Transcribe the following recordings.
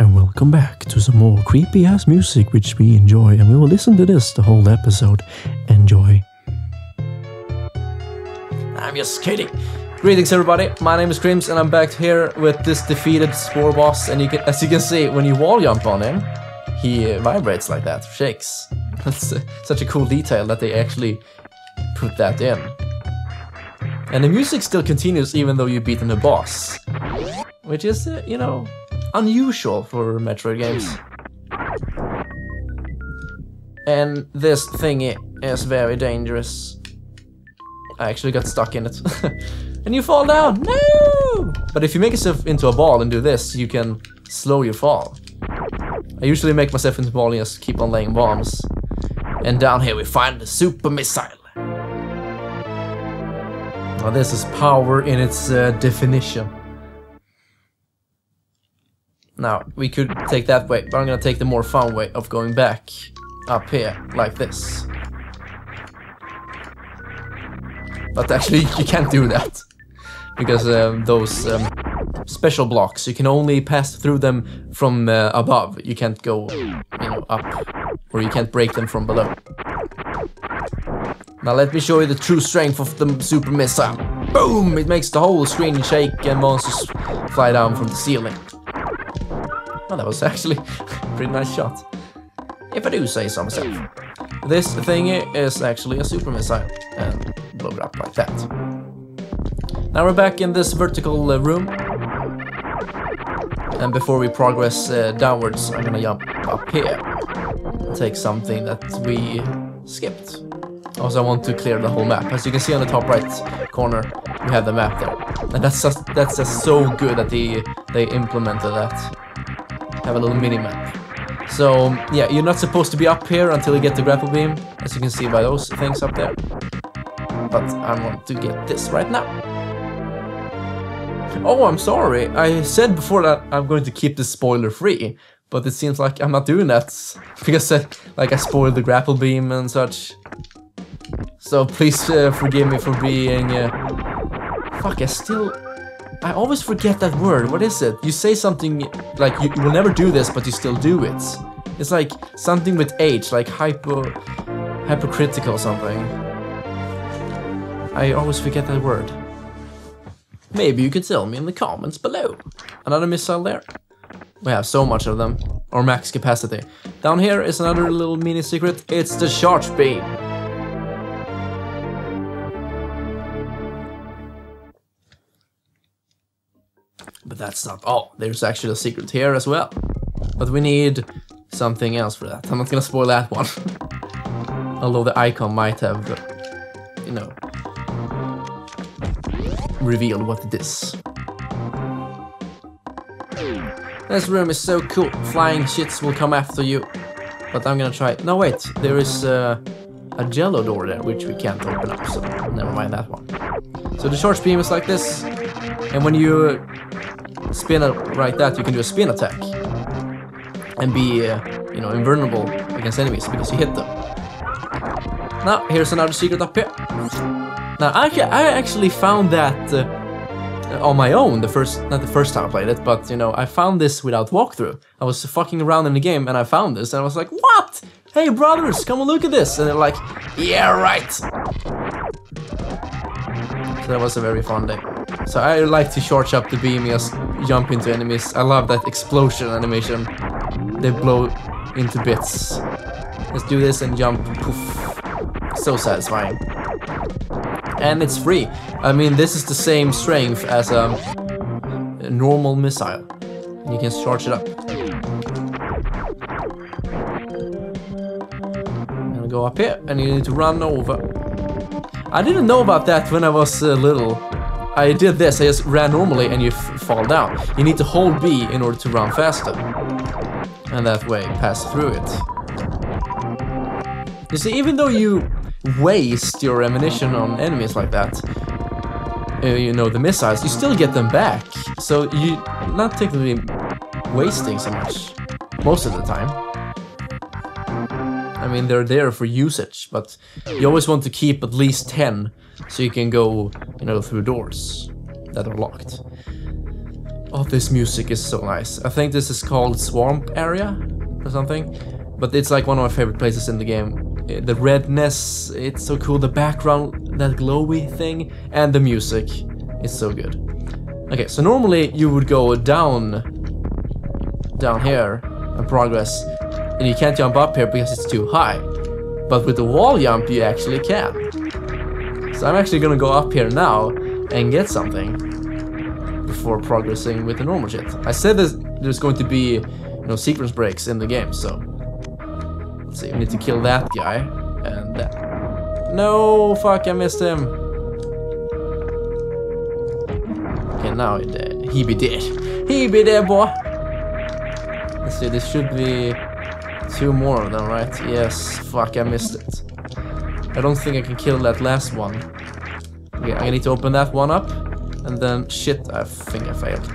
and welcome back to some more creepy ass music which we enjoy, and we will listen to this the whole episode. Enjoy. I'm just kidding. Greetings, everybody. My name is Crimz, and I'm back here with this defeated Spore boss. And you can, as you can see, when you wall jump on him, he vibrates like that, shakes. That's uh, such a cool detail that they actually put that in. And the music still continues even though you've beaten the boss, which is, uh, you know, unusual for Metroid games. And this thingy is very dangerous. I actually got stuck in it. and you fall down! No! But if you make yourself into a ball and do this, you can slow your fall. I usually make myself into a ball and just keep on laying bombs. And down here we find the super missile. Now this is power in its uh, definition. Now, we could take that way, but I'm gonna take the more fun way of going back up here, like this. But actually, you can't do that. Because um, those um, special blocks, you can only pass through them from uh, above. You can't go, you know, up. Or you can't break them from below. Now let me show you the true strength of the super missile. Boom! It makes the whole screen shake and monsters fly down from the ceiling. That was actually a pretty nice shot. If I do say so myself. This thing is actually a super missile and blow it up like that. Now we're back in this vertical uh, room. And before we progress uh, downwards, I'm gonna jump up here. Take something that we skipped. Also, I want to clear the whole map. As you can see on the top right corner, we have the map there. And that's just, that's just so good that they, they implemented that. Have a little mini-map. So, yeah, you're not supposed to be up here until you get the grapple beam, as you can see by those things up there. But I want to get this right now. Oh, I'm sorry. I said before that I'm going to keep this spoiler free, but it seems like I'm not doing that because I, like I spoiled the grapple beam and such. So please uh, forgive me for being... Uh... Fuck, I still... I always forget that word. What is it? You say something like you, you will never do this, but you still do it. It's like something with H, like hypo... hypocritical or something. I always forget that word. Maybe you could tell me in the comments below. Another missile there. We have so much of them. Or max capacity. Down here is another little mini secret. It's the charge beam. But that's not all. There's actually a secret here as well. But we need something else for that. I'm not gonna spoil that one. Although the icon might have, you know, revealed what it is. This room is so cool. Flying shits will come after you. But I'm gonna try. No, wait. There is uh, a yellow door there, which we can't open up, so never mind that one. So the charge beam is like this. And when you spin like that, you can do a spin attack. And be, uh, you know, invulnerable against enemies because you hit them. Now, here's another secret up here. Now, I, I actually found that uh, on my own, the first, not the first time I played it, but, you know, I found this without walkthrough. I was fucking around in the game and I found this and I was like, what? Hey, brothers, come and look at this. And they're like, yeah, right. So that was a very fun day. So I like to charge up the beam, just jump into enemies. I love that explosion animation. They blow into bits. Let's do this and jump, poof. So satisfying. And it's free. I mean, this is the same strength as a, a normal missile. You can charge it up. And go up here, and you need to run over. I didn't know about that when I was uh, little. I did this, I just ran normally and you fall down. You need to hold B in order to run faster. And that way pass through it. You see, even though you waste your ammunition on enemies like that, uh, you know, the missiles, you still get them back. So you not technically wasting so much most of the time. I mean, they're there for usage, but you always want to keep at least 10 so you can go, you know, through doors that are locked. Oh, this music is so nice. I think this is called Swamp Area or something. But it's like one of my favorite places in the game. Uh, The redness, it's so cool. The background, that glowy thing, and the music. It's so good. Okay, so normally you would go down, down here and progress, and you can't jump up here because it's too high. But with the wall jump, you actually can. So I'm actually gonna go up here now and get something before progressing with the normal shit. I said there's, there's going to be, you know, sequence breaks in the game, so let's see. We need to kill that guy and that. No, fuck! I missed him. Okay, now he. He be dead. He be dead, boy. Let's see. This should be two more of them, right? Yes. Fuck! I missed it. I don't think I can kill that last one. Okay, I need to open that one up. And then, shit, I think I failed.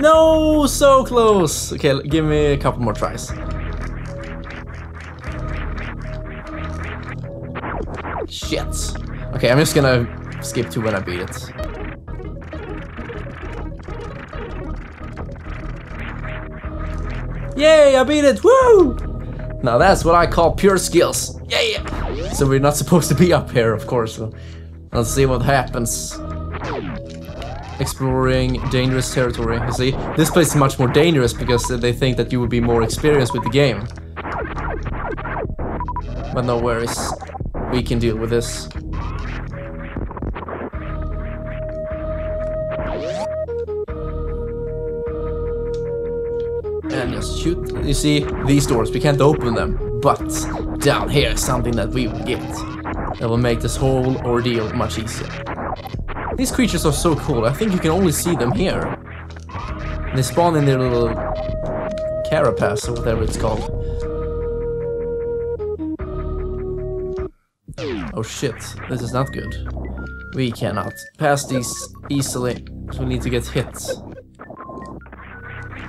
No, so close. Okay, give me a couple more tries. Shit. Okay, I'm just gonna skip to when I beat it. Yay, I beat it! Woo! Now that's what I call pure skills. Yeah. So we're not supposed to be up here, of course. So let's see what happens. Exploring dangerous territory. You see, this place is much more dangerous because they think that you would be more experienced with the game. But no worries. We can deal with this. Just shoot. You see, these doors, we can't open them, but down here is something that we will get. That will make this whole ordeal much easier. These creatures are so cool, I think you can only see them here. They spawn in their little carapace or whatever it's called. Oh shit, this is not good. We cannot pass these easily, so we need to get hit.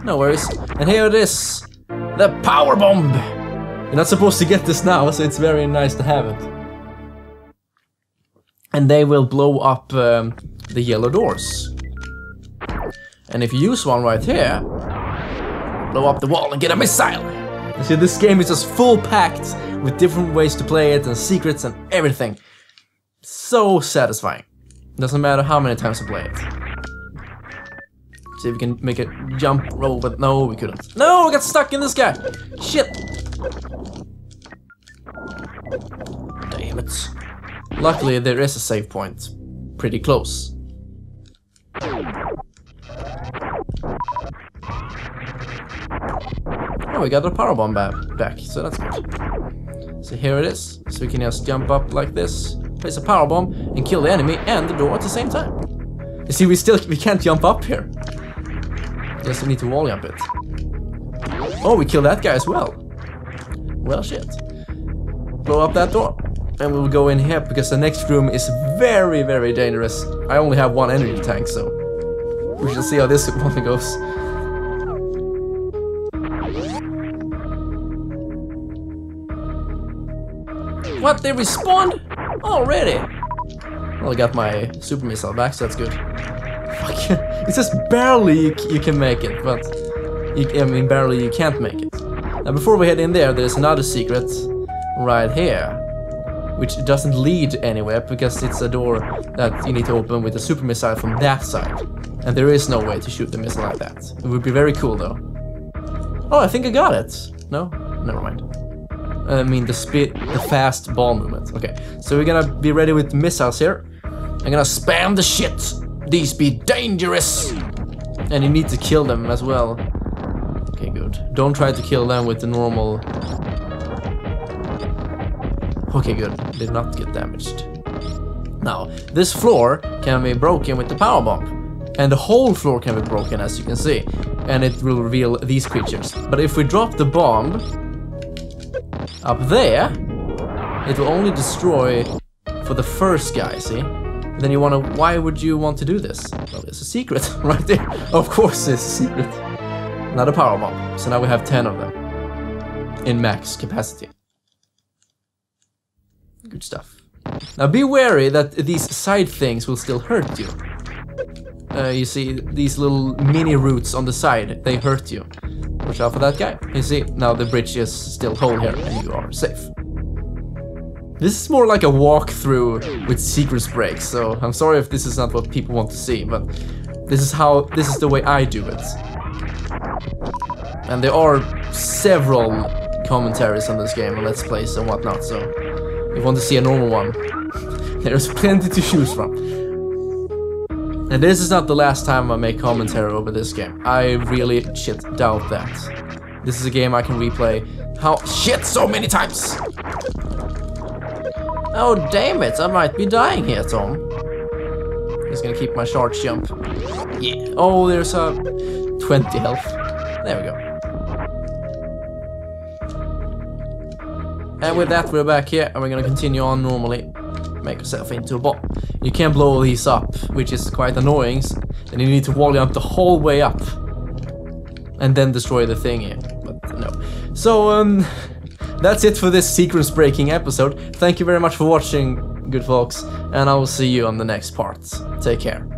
No worries. And here it is. The power bomb. You're not supposed to get this now, so it's very nice to have it. And they will blow up um, the yellow doors. And if you use one right here, blow up the wall and get a missile. You see, this game is just full packed with different ways to play it and secrets and everything. So satisfying. Doesn't matter how many times you play it. See if we can make it jump roll, but no, we couldn't. No, I got stuck in this guy. Shit. Damn it. Luckily, there is a save point. Pretty close. Oh, we got the power bomb back, so that's good. So here it is. So we can just jump up like this, place a power bomb, and kill the enemy and the door at the same time. You see, we still we can't jump up here. Just need to wall jump it. Oh, we killed that guy as well. Well, shit. Blow up that door. And we'll go in here because the next room is very, very dangerous. I only have one energy tank, so we shall see how this one goes. What? They respawned already? Well, I got my super missile back, so that's good. Fuck. It's just barely you, you can make it, but you, I mean barely you can't make it. Now before we head in there, there's another secret right here, which doesn't lead anywhere because it's a door that you need to open with a super missile from that side, and there is no way to shoot the missile like that. It would be very cool though. Oh, I think I got it. No, never mind. I mean the speed, the fast ball movement. Okay, so we're gonna be ready with missiles here. I'm gonna spam the shit. These be dangerous, and you need to kill them as well. Okay, good. Don't try to kill them with the normal. Okay, good. Did not get damaged. Now, this floor can be broken with the power bomb. And the whole floor can be broken, as you can see. And it will reveal these creatures. But if we drop the bomb up there, it will only destroy for the first guy, see? Then you wanna, why would you want to do this? Well, it's a secret right there. Of course it's a secret. Another power bomb. So now we have 10 of them. In max capacity. Good stuff. Now be wary that these side things will still hurt you. uh, you see these little mini roots on the side, they hurt you. Watch out for that guy. You see, now the bridge is still whole here and you are safe. This is more like a walkthrough with sequence breaks, so I'm sorry if this is not what people want to see, but this is how, this is the way I do it. And there are several commentaries on this game and Let's Plays and whatnot, so if you want to see a normal one, there's plenty to choose from. And this is not the last time I make commentary over this game. I really shit doubt that. This is a game I can replay how shit so many times. Oh damn it, I might be dying here, Tom. Just gonna keep my charge jump. Yeah. Oh, there's a 20 health. There we go. And with that, we're back here, and we're gonna continue on normally. Make yourself into a ball. You can blow these up, which is quite annoying. And you need to wall jump the whole way up. And then destroy the thing here. But no. So, um... That's it for this sequence breaking episode. Thank you very much for watching, good folks, and I will see you on the next part. Take care.